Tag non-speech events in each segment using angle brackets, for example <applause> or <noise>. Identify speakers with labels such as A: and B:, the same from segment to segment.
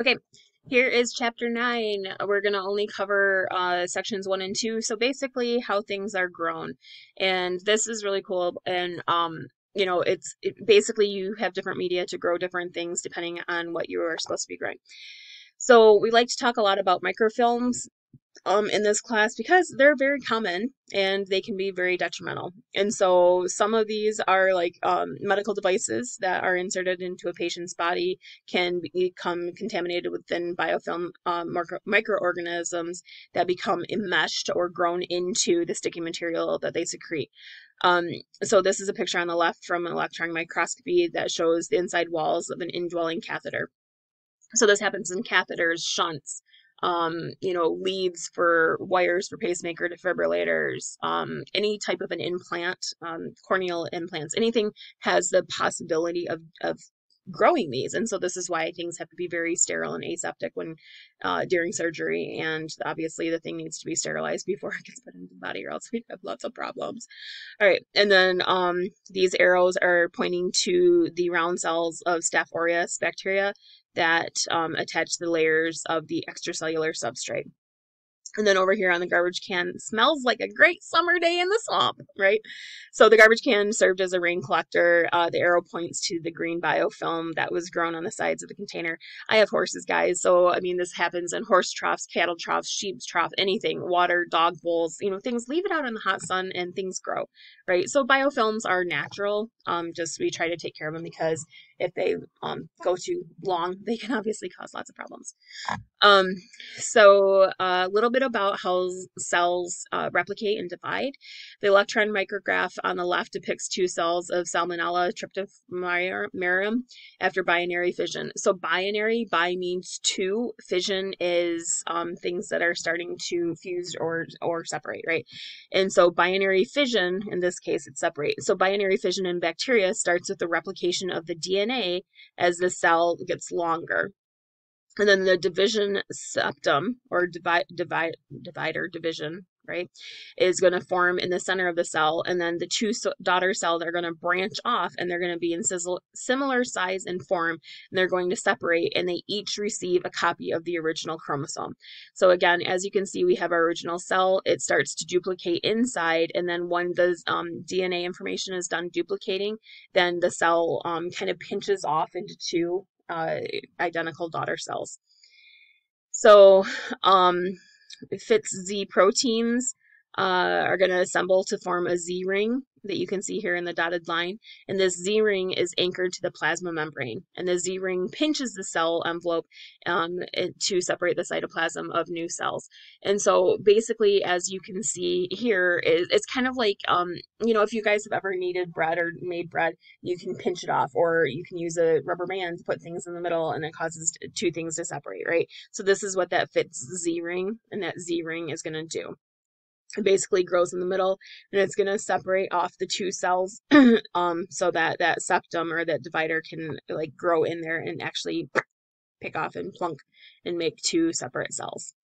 A: Okay, here is chapter nine. We're going to only cover uh, sections one and two. So basically, how things are grown. And this is really cool. And, um, you know, it's it, basically you have different media to grow different things depending on what you are supposed to be growing. So we like to talk a lot about microfilms um, in this class because they're very common and they can be very detrimental. And so some of these are like um, medical devices that are inserted into a patient's body can become contaminated within biofilm um, micro- microorganisms that become enmeshed or grown into the sticky material that they secrete. Um, so this is a picture on the left from an electron microscopy that shows the inside walls of an indwelling catheter. So this happens in catheters, shunts, um, you know, leads for wires for pacemaker defibrillators, um, any type of an implant, um, corneal implants, anything has the possibility of, of growing these. And so this is why things have to be very sterile and aseptic when uh, during surgery. And obviously the thing needs to be sterilized <laughs> before it gets put into the body or else we'd have lots of problems. All right. And then um, these arrows are pointing to the round cells of Staph aureus bacteria that um, attach the layers of the extracellular substrate. And then over here on the garbage can smells like a great summer day in the swamp, right? So the garbage can served as a rain collector. Uh, the arrow points to the green biofilm that was grown on the sides of the container. I have horses, guys. So, I mean, this happens in horse troughs, cattle troughs, sheep's trough, anything, water, dog bowls, you know, things, leave it out in the hot sun and things grow, right? So biofilms are natural. Um, just we try to take care of them because if they um, go too long, <laughs> they can obviously cause lots of problems. Um, so a little bit about how cells uh, replicate and divide. The electron micrograph on the left depicts two cells of Salmonella tryptophragmatum after binary fission. So binary, bi means two. Fission is um, things that are starting to fuse or or separate, right? And so binary fission, in this case, it's separate. So binary fission in bacteria starts with the replication of the DNA DNA as the cell gets longer. And then the division septum or divide, divide, divider division, right, is going to form in the center of the cell. And then the two daughter cells are going to branch off and they're going to be in similar size and form. And they're going to separate and they each receive a copy of the original chromosome. So again, as you can see, we have our original cell. It starts to duplicate inside. And then when the um, DNA information is done duplicating, then the cell um, kind of pinches off into two uh, identical daughter cells. So, um, FtsZ proteins uh, are going to assemble to form a Z ring that you can see here in the dotted line. And this Z ring is anchored to the plasma membrane. And the Z ring pinches the cell envelope um, to separate the cytoplasm of new cells. And so basically, as you can see here, it's kind of like, um, you know, if you guys have ever kneaded bread or made bread, you can pinch it off, or you can use a rubber band to put things in the middle and it causes two things to separate, right? So this is what that fits Z ring and that Z ring is going to do it basically grows in the middle and it's going to separate off the two cells <clears throat> um so that that septum or that divider can like grow in there and actually pick off and plunk and make two separate cells.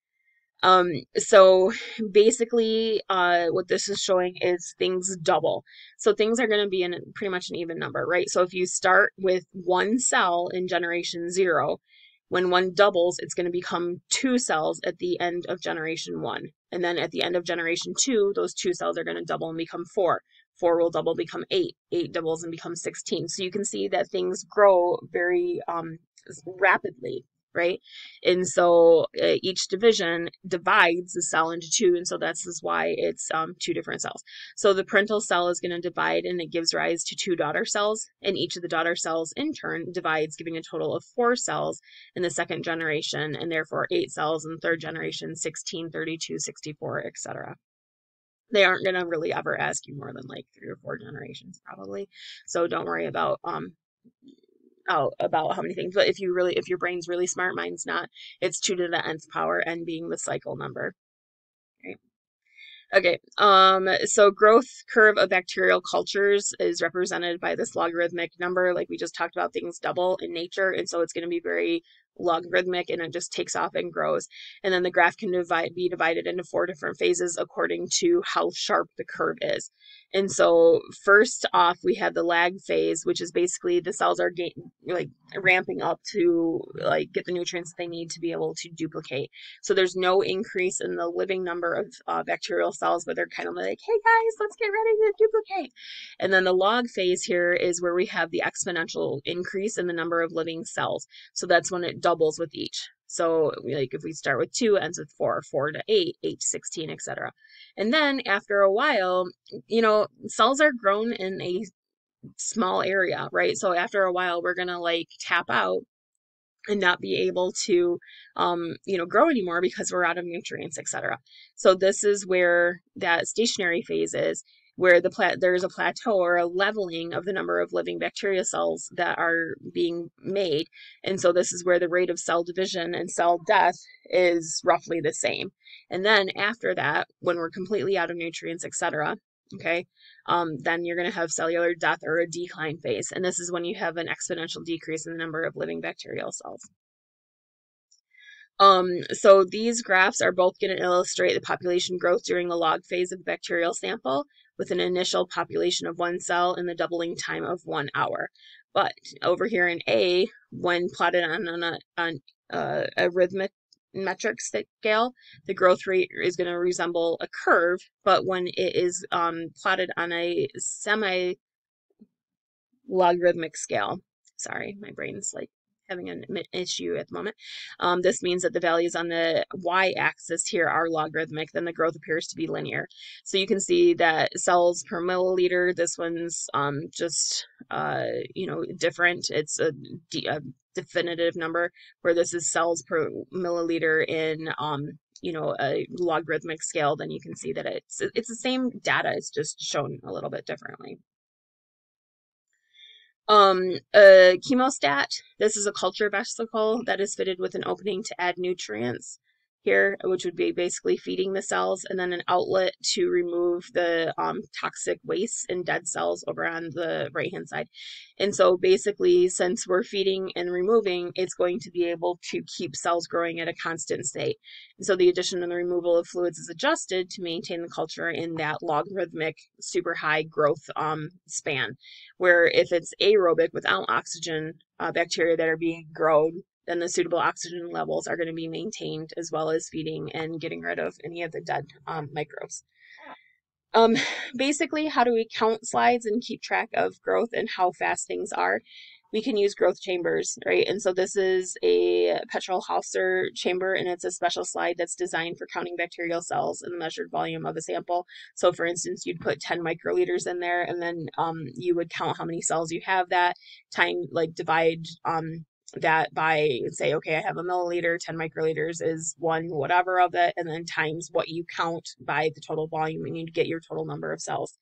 A: Um so basically uh what this is showing is things double. So things are going to be in pretty much an even number right? So if you start with one cell in generation 0 when one doubles, it's going to become two cells at the end of generation one. And then at the end of generation two, those two cells are going to double and become four. Four will double, become eight. Eight doubles and become 16. So you can see that things grow very um, rapidly right? And so uh, each division divides the cell into two, and so that's is why it's um, two different cells. So the parental cell is going to divide, and it gives rise to two daughter cells, and each of the daughter cells in turn divides, giving a total of four cells in the second generation, and therefore eight cells in third generation, 16, 32, 64, etc they aren't going to really ever ask you more than like three or four generations probably so don't worry about um out about how many things. But if you really, if your brain's really smart, mine's not. It's two to the nth power, and being the cycle number. Okay. Okay, um, so growth curve of bacterial cultures is represented by this logarithmic number. Like we just talked about, things double in nature, and so it's going to be very logarithmic and it just takes off and grows. And then the graph can divide, be divided into four different phases according to how sharp the curve is. And so first off, we have the lag phase, which is basically the cells are gain, like ramping up to like get the nutrients they need to be able to duplicate. So there's no increase in the living number of uh, bacterial cells, but they're kind of like, hey guys, let's get ready to duplicate. And then the log phase here is where we have the exponential increase in the number of living cells. So that's when it doubles with each. So like if we start with two, ends with four, four to eight, eight to 16, etc. And then after a while, you know, cells are grown in a small area, right? So after a while, we're going to like tap out and not be able to um, you know grow anymore because we're out of nutrients etc so this is where that stationary phase is where the pla- there's a plateau or a leveling of the number of living bacteria cells that are being made. And so this is where the rate of cell division and cell death is roughly the same. And then after that, when we're completely out of nutrients, etc., okay, um, then you're going to have cellular death or a decline phase. And this is when you have an exponential decrease in the number of living bacterial cells. Um, so these graphs are both going to illustrate the population growth during the log phase of the bacterial sample with an initial population of one cell and the doubling time of one hour. But over here in A, when plotted on, on a, on uh, a rhythmic metric scale, the growth rate is going to resemble a curve, but when it is um, plotted on a semi logarithmic scale, sorry, my brain's like having an issue at the moment. Um, this means that the values on the y-axis here are logarithmic, then the growth appears to be linear. So you can see that cells per milliliter, this one's um, just, uh, you know, different. It's a, a, definitive number, where this is cells per milliliter in, um, you know, a logarithmic scale, then you can see that it's, it's the same data, it's just shown a little bit differently. Um, a chemostat, this is a culture vesicle that is fitted with an opening to add nutrients here, which would be basically feeding the cells, and then an outlet to remove the um, toxic waste and dead cells over on the right hand side. And so basically, since we're feeding and removing, it's going to be able to keep cells growing at a constant state. And so the addition and the removal of fluids is adjusted to maintain the culture in that logarithmic, super high growth um, span. Where if it's aerobic without oxygen, uh, bacteria that are being grown then the suitable oxygen levels are going to be maintained as well as feeding and getting rid of any of the dead um, microbes. Um, basically, how do we count slides and keep track of growth and how fast things are? We can use growth chambers, right? And so this is a Petroff-Hausser chamber, and it's a special slide that's designed for counting bacterial cells in the measured volume of a sample. So, for instance, you'd put 10 microliters in there, and then um, you would count how many cells you have that time, like divide um, that by say, okay, I have a milliliter, 10 microliters is one whatever of it, and then times what you count by the total volume, and you get your total number of cells.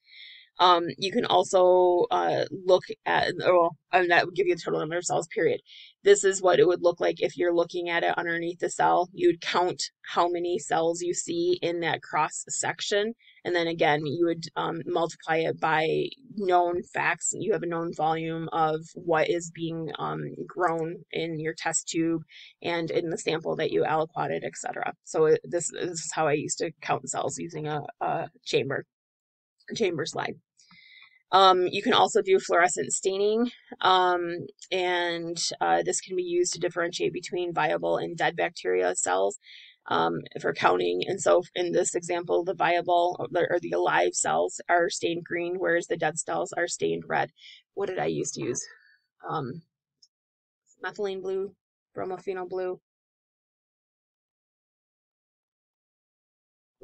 A: Um, you can also uh, look at, well, and that would give you the total number of cells, period. This is what it would look like if you're looking at it underneath the cell. You'd count how many cells you see in that cross section. And then again, you would um, multiply it by known facts. You have a known volume of what is being um, grown in your test tube and in the sample that you aliquoted, etc. So this, this is how I used to count cells using a, a chamber, chamber slide. Um, you can also do fluorescent staining, um, and uh, this can be used to differentiate between viable and dead bacteria cells um, for counting. And so in this example, the viable or the alive cells are stained green, whereas the dead cells are stained red. What did I used to use? Um, methylene blue, bromophenol blue.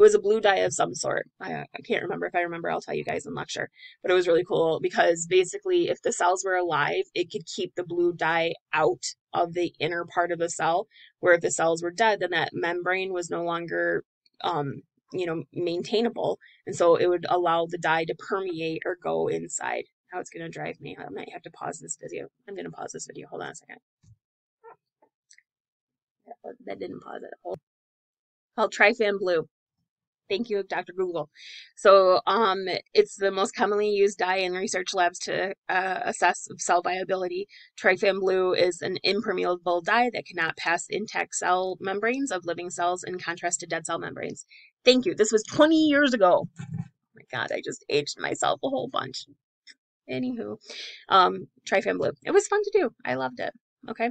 A: Was a blue dye of some sort. I, I can't remember. If I remember, I'll tell you guys in lecture. But it was really cool because basically, if the cells were alive, it could keep the blue dye out of the inner part of the cell. Where if the cells were dead, then that membrane was no longer, um, you know, maintainable, and so it would allow the dye to permeate or go inside. Now it's going to drive me. I might have to pause this video. I'm going to pause this video. Hold on a second. That didn't pause it. Hold. Called Trypan Blue. Thank you, Dr. Google. So um, it's the most commonly used dye in research labs to uh, assess cell viability. Trypan Blue is an impermeable dye that cannot pass intact cell membranes of living cells in contrast to dead cell membranes. Thank you. This was 20 years ago. Oh my God, I just aged myself a whole bunch. Anywho, um, Trypan Blue. It was fun to do. I loved it. Okay.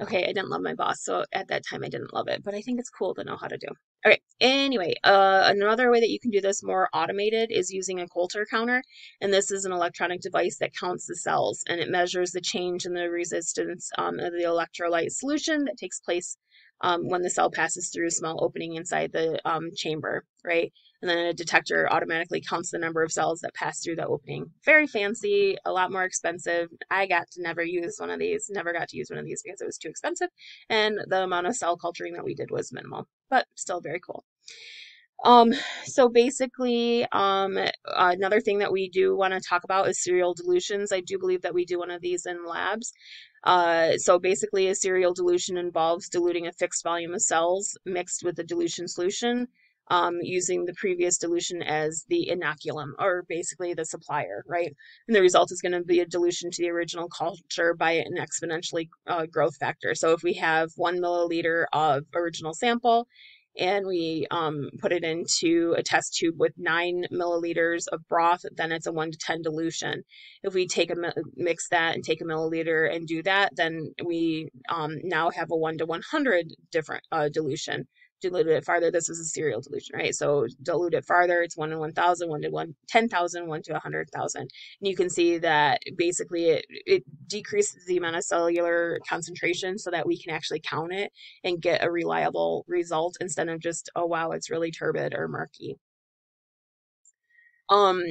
A: Okay, I didn't love my boss, so at that time I didn't love it, but I think it's cool to know how to do. Okay, anyway, uh, another way that you can do this more automated is using a Coulter counter, and this is an electronic device that counts the cells, and it measures the change in the resistance um, of the electrolyte solution that takes place um, when the cell passes through a small opening inside the um, chamber, right? And then a detector automatically counts the number of cells that pass through the opening. Very fancy, a lot more expensive. I got to never use one of these, never got to use one of these because it was too expensive, and the amount of cell culturing that we did was minimal, but still very cool. Um, so basically, um, another thing that we do want to talk about is serial dilutions. I do believe that we do one of these in labs. Uh, so basically, a serial dilution involves diluting a fixed volume of cells mixed with a dilution solution um, using the previous dilution as the inoculum or basically the supplier, right? And the result is going to be a dilution to the original culture by an exponentially uh, growth factor. So if we have one milliliter of original sample and we um, put it into a test tube with nine milliliters of broth, then it's a one to 10 dilution. If we take a mix that and take a milliliter and do that, then we um, now have a one to 100 different uh, dilution dilute it farther, this is a serial dilution, right? So dilute it farther, it's 1 to 1,000, 1 to 1, 10,000, 1 to 100,000. And you can see that basically it, it decreases the amount of cellular concentration so that we can actually count it and get a reliable result instead of just, oh wow, it's really turbid or murky. Um,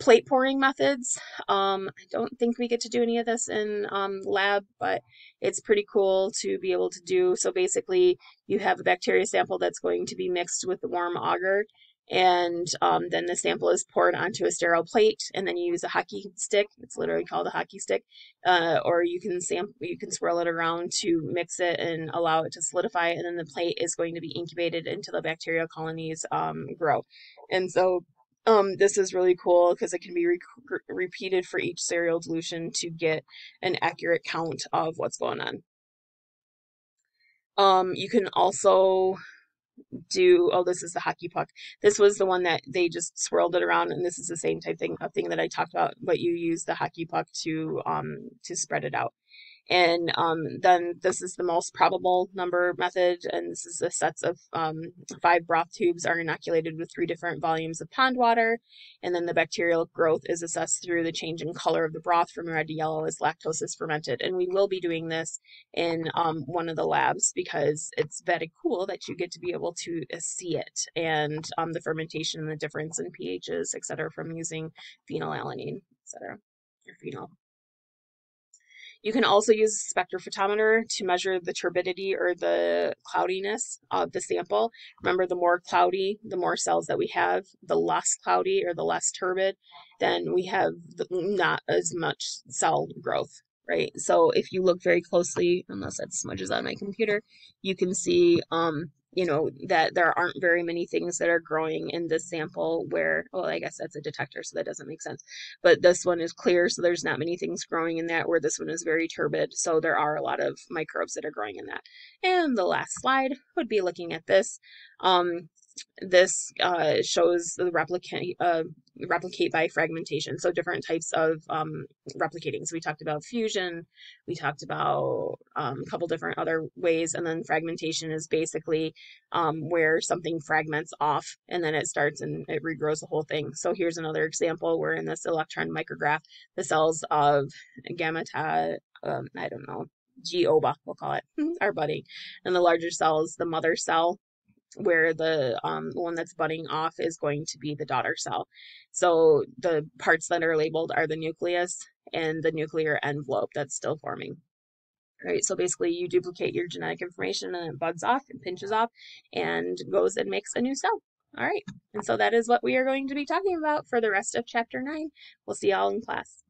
A: plate pouring methods. Um, I don't think we get to do any of this in um, lab, but it's pretty cool to be able to do. So basically, you have a bacteria sample that's going to be mixed with the warm agar, and um, then the sample is poured onto a sterile plate, and then you use a hockey stick. It's literally called a hockey stick, uh, or you can sample, you can swirl it around to mix it and allow it to solidify, and then the plate is going to be incubated until the bacterial colonies um, grow. And so um, this is really cool because it can be re repeated for each serial dilution to get an accurate count of what's going on. Um, you can also do, oh, this is the hockey puck. This was the one that they just swirled it around, and this is the same type thing, of thing that I talked about, but you use the hockey puck to, um, to spread it out. And um, then this is the most probable number method, and this is the sets of um, five broth tubes are inoculated with three different volumes of pond water, and then the bacterial growth is assessed through the change in color of the broth from red to yellow as lactose is fermented. And we will be doing this in um, one of the labs because it's very cool that you get to be able to uh, see it and um, the fermentation and the difference in pHs, et cetera, from using phenylalanine, et cetera, or phenol. You can also use a spectrophotometer to measure the turbidity or the cloudiness of the sample. Remember, the more cloudy, the more cells that we have, the less cloudy or the less turbid, then we have not as much cell growth, right? So if you look very closely, unless that smudges on my computer, you can see um, you know that there aren't very many things that are growing in this sample where well i guess that's a detector so that doesn't make sense. But this one is clear so there's not many things growing in that where this one is very turbid. So there are a lot of microbes that are growing in that. And the last slide would be looking at this. Um, this uh, shows the replicate uh, replicate by fragmentation. So different types of um, replicating. So we talked about fusion, we talked about um, a couple different other ways, and then fragmentation is basically um, where something fragments off and then it starts and it regrows the whole thing. So here's another example where in this electron micrograph, the cells of Gemmata, um, I don't know, G-oba, we'll call it, <laughs> are budding. And the larger cells, the mother cell, where the um, one that's budding off is going to be the daughter cell. So the parts that are labeled are the nucleus and the nuclear envelope that's still forming. Right, so basically you duplicate your genetic information and it buds off and pinches off and goes and makes a new cell. All right, and so that is what we are going to be talking about for the rest of chapter 9. We'll see y'all in class.